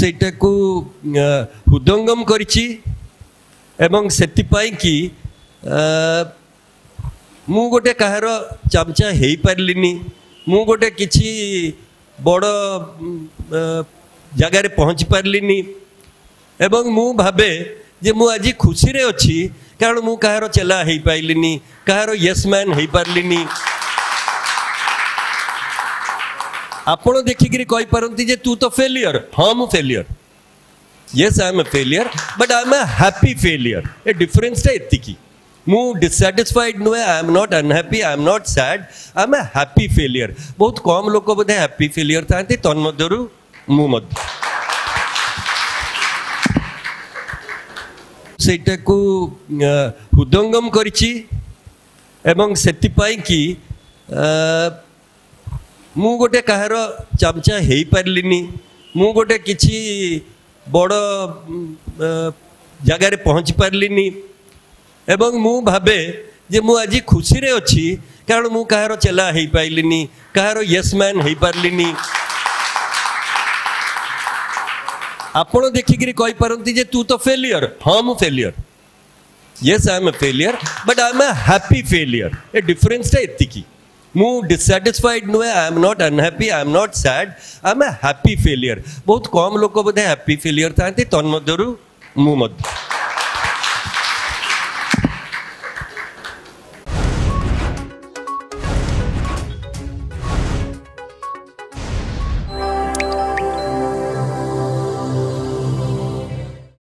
ସେଇଟାକୁ ହୃଦଙ୍ଗମ କରିଛି ଏବଂ ସେଥିପାଇଁ କି ମୁଁ ଗୋଟେ କାହାର ଚାମଚା ହେଇପାରିଲିନି ମୁଁ ଗୋଟେ କିଛି ବଡ଼ ଜାଗାରେ ପହଞ୍ଚି ପାରିଲିନି ଏବଂ ମୁଁ ଭାବେ ଯେ ମୁଁ ଆଜି ଖୁସିରେ ଅଛି କାରଣ ମୁଁ କାହାର ଚେଲା ହେଇପାରିଲିନି କାହାର ୟେସ୍ ମ୍ୟାନ୍ ହେଇପାରିଲିନି ଆପଣ ଦେଖିକିରି କହିପାରନ୍ତି ଯେ ତୁ ତ ଫେଲିୟର ହଁ ମୁଁ failure yes I am a failure but I am a happy failure ଏ ଡିଫରେନ୍ସଟା ଏତିକି ମୁଁ ଡିସାଟିସ୍ଫାଇଡ୍ ନୁହେଁ I am not unhappy I am not sad I am a happy failure ବହୁତ କମ୍ ଲୋକ ବୋଧେ ହାପି ଫେଲିୟର ଥାନ୍ତି ତନ୍ମଧ୍ୟରୁ ମୁଁ ମଧ୍ୟ ସେଇଟାକୁ ହୃଦଙ୍ଗମ କରିଛି ଏବଂ ସେଥିପାଇଁ କି ମୁଁ ଗୋଟେ କାହାର ଚାମଚା ହେଇପାରିଲିନି ମୁଁ ଗୋଟେ କିଛି ବଡ଼ ଜାଗାରେ ପହଞ୍ଚି ପାରିଲିନି ଏବଂ ମୁଁ ଭାବେ ଯେ ମୁଁ ଆଜି ଖୁସିରେ ଅଛି କାରଣ ମୁଁ କାହାର ଚେଲା ହେଇପାରିଲିନି କାହାର ୟେସ୍ ମ୍ୟାନ୍ ହେଇପାରିଲିନି ଆପଣ ଦେଖିକିରି କହିପାରନ୍ତି ଯେ ତୁ ତ ଫେଲିୟର ହଁ ମୁଁ failure yes I am a failure but I am a happy failure ଏ ଡିଫରେନ୍ସଟା ଏତିକି मुंह dissatisfied no I am not unhappy I am not sad I am a happy failure बहुत कम लोग को बोधे हैप्पी फेलियर था तो तन्मध्यरू मुँह